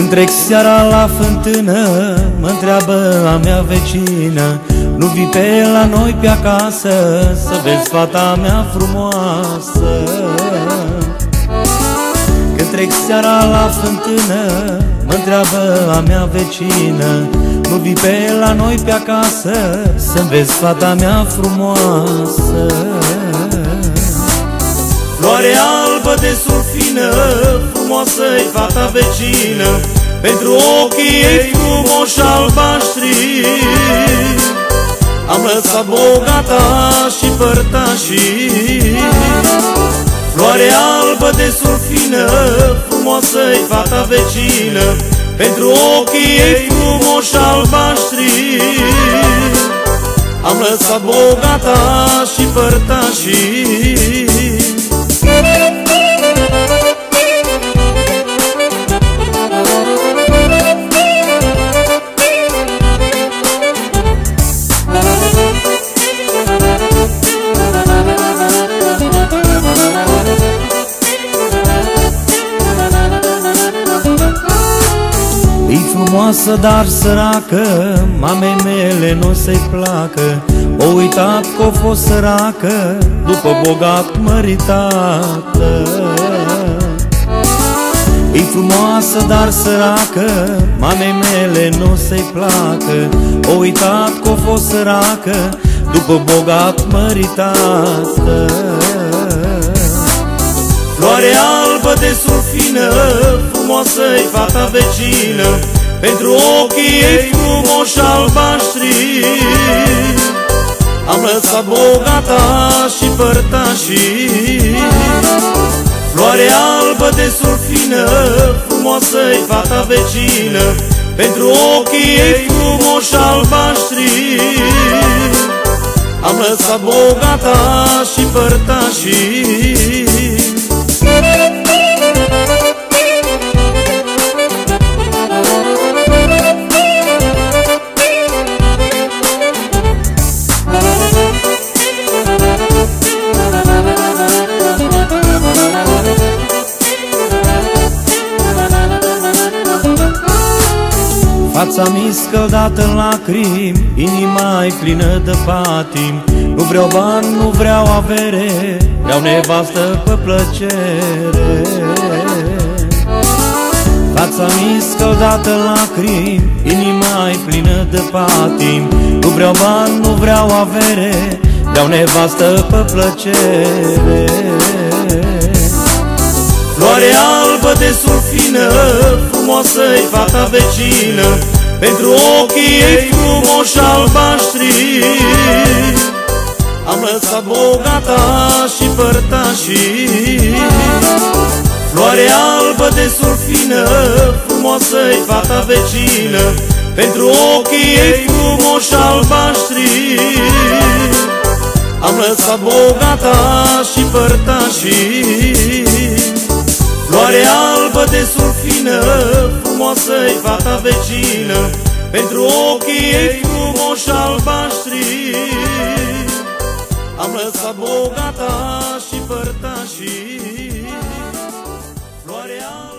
Când trec seara la fântână Mă întreabă a mea vecină. Nu vii pe la noi pe acasă Să vezi fata mea frumoasă. Când trec seara la fântână Mă întreabă a mea vecină. Nu vii pe la noi pe acasă Să vezi fata mea frumoasă. Floare albă de surfină Frumoasă-i fata vecină Pentru ochii ei frumoși albaștri. Am lăsat bogata și părtașii Floare albă de surfină Frumoasă-i fata vecină Pentru ochii ei frumoși albaștri. Am lăsat bogata și părtașii frumoasă, dar săracă Mamei mele nu se-i placă. O uitat că o fost săracă După bogat măritată. E frumoasă, dar săracă Mamei mele nu se-i placă. O uitat că o fost săracă După bogat măritată. Floare albă de surfină Frumoasă-i fata vecină pentru ochii ei frumoși albaștri Am lăsat bogata și părtașii. Floare albă de surfină Frumoasă-i fata vecină. Pentru ochii ei frumoși albaștri Am lăsat bogata și părtașii Fața mi scăldată în lacrimi, inima e plină de patim. Nu vreau bani, nu vreau avere, vreau nevastă pe plăcere. Fața mi scăldată în lacrimi, inima e plină de patim. Nu vreau bani, nu vreau avere, vreau nevastă pe plăcere. Floare albă de surfină, frumoasă-i fata vecină Pentru ochii ei frumoși albaștri. Am lăsat bogata și părtașii Floare albă de surfină, frumoasă-i fata vecină Pentru ochii ei frumoși albaștri. Am lăsat bogata și părtașii Floare albă de surfină, frumoasă-i fata vecină, Pentru ochii ei frumoși albaștri. Am lăsat bogata și părtașii, Floare